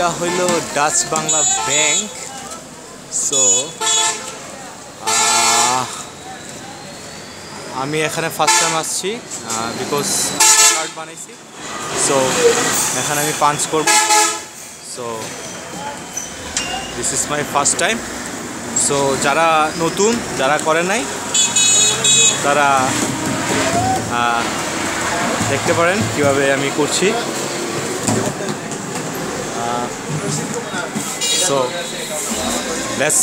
এইটা হইল Dutch Bangla bank so আমি এখানে ফার্স্ট টাইম আসছি বিকজ কার্ড বানাইছি। সো এখানে আমি পাঞ্চ করব। So this is my first time so যারা নতুন, যারা করে নাই, তারা দেখতে পারেন কীভাবে আমি করছি। so let's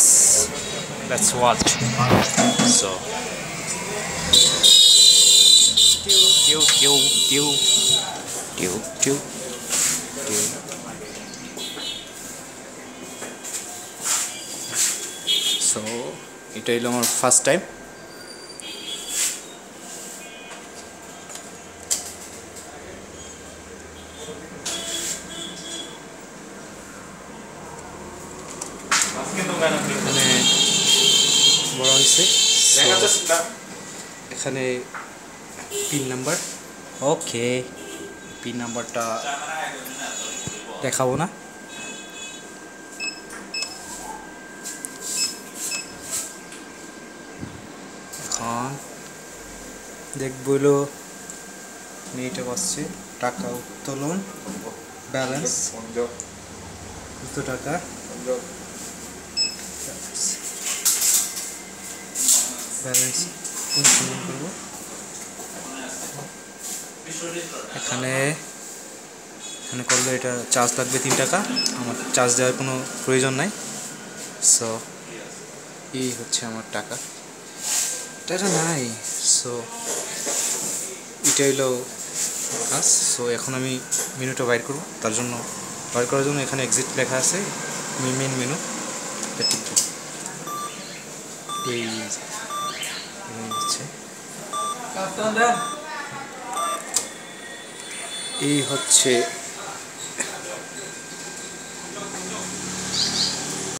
let's watch so tube tube tube tube tube tube so এটা হলো আমার ফার্স্ট টাইম এখানে বড় হয়েছে। এখানে পিন নাম্বার। ওকে পিন নাম্বারটা দেখাবো না। এখন দেখব হলো মেয়েটা বসছে টাকা উত্তোলন ব্যালেন্স। কত টাকা। ব্যালেন্স করব। এখানে এখানে করলে এটা চার্জ লাগবে তিন টাকা। আমার চার্জ দেওয়ার কোনো প্রয়োজন নাই। সো এই হচ্ছে আমার টাকা। টাকা নাই। সো এটা হলো কাজ। সো এখন আমি মেনুটা বাইর করব। তার জন্য বাইর করার জন্য এখানে এক্সিট লেখা আছে। মেন মেনু এই এই হচ্ছে এই হচ্ছে